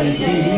Valentín.